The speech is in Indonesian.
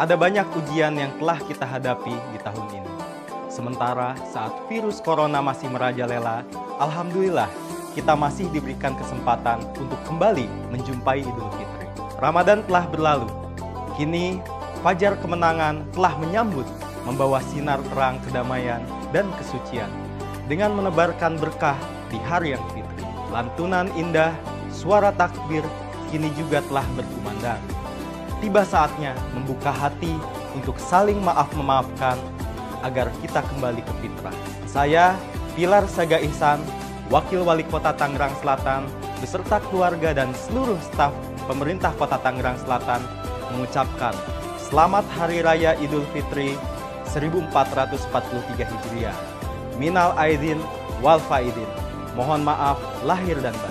Ada banyak ujian yang telah kita hadapi di tahun ini. Sementara saat virus corona masih merajalela, alhamdulillah kita masih diberikan kesempatan untuk kembali menjumpai Idul Fitri. Ramadan telah berlalu. Kini fajar kemenangan telah menyambut membawa sinar terang kedamaian dan kesucian dengan menebarkan berkah di hari yang fitri. Lantunan indah, suara takbir kini juga telah berkumandang. Tiba saatnya membuka hati untuk saling maaf-memaafkan agar kita kembali ke fitrah. Saya, Pilar Saga Ihsan, Wakil Wali Kota Tangerang Selatan, beserta keluarga dan seluruh staf pemerintah Kota Tangerang Selatan mengucapkan Selamat Hari Raya Idul Fitri 1443 Hijriah. Minal Aidin wal Faidin. Mohon maaf lahir dan batin.